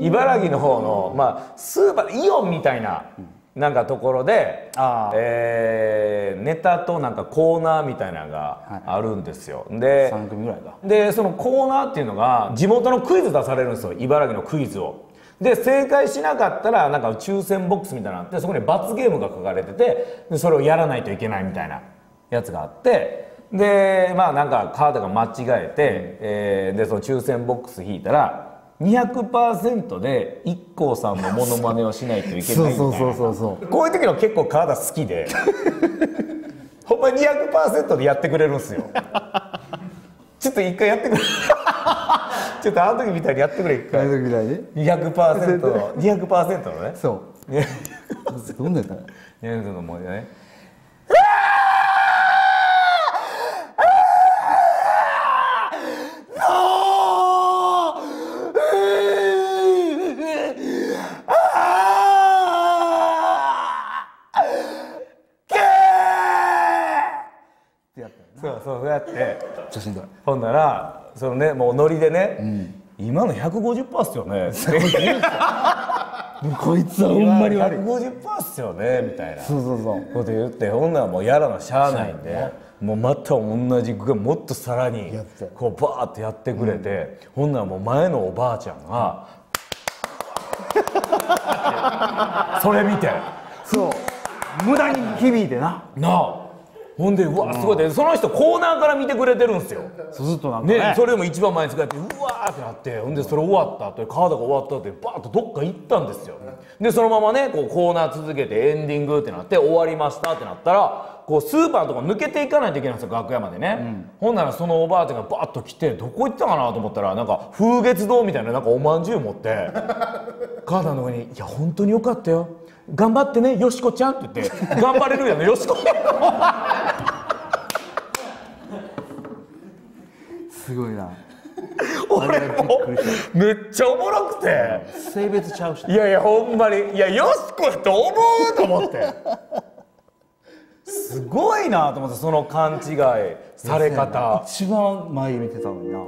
茨城の方の、まあ、スーパーイオンみたいな、なんかところで、えーネタとなんかコーナーみたいなのがあるんですよ。で3組ぐらいか。でそのコーナーっていうのが地元のクイズ出されるんですよ茨城のクイズを。で正解しなかったらなんか抽選ボックスみたいなのあってそこに罰ゲームが書かれててでそれをやらないといけないみたいなやつがあってでまあなんかカードが間違えて、えーでその抽選ボックス引いたら200%で IKKO さんのモノマネをしないといけないみたいな。そうそうそうそうこういう時の結構カード好きで。ほんまに200%でやってくれるんですよ。ちょっと一回やってくれ。ちょっとあの時みたいにやってくれ一回。時ぐらいで200%の 200%のね。そう。ねどんなんやったの？やるのもうねってやったよそうそうやって。な写真撮る。ほんならそのねもうノリでね、今の150%っすよね。こいつはほんまに悪い。150%っすよねみたいなそうそうそう。こと言ってほんならもうやらなしゃあないんでもうまた同じ具がもっとさらにこうバーってやってくれて、ほんならもう前のおばあちゃんが、それ見て。そう。無駄に響いてな。なあほんでうわすごいでその人コーナーから見てくれてるんですよ。そうずっとなんかね。ね、それでも一番前に使ってうわーってなってほんでそれ終わった後カードが終わった後でバーッとどっか行ったんですよ。でそのままねこうコーナー続けてエンディングってなって終わりましたってなったらこうスーパーのとか抜けていかないといけないんですよ楽屋までね、ほんならそのおばあちゃんがバーッと来てどこ行ったかなと思ったらなんか風月堂みたいななんかおまんじゅう持って カードの上に「いや本当によかったよ。頑張ってねよしこちゃん」って言って「頑張れるやんよしこ」すごいな。俺もめっちゃおもろくて。性別ちゃうしいやいやほんまに。いやよしこやと思うと思って。すごいなと思ってその勘違いされ方。一番前見てたのにな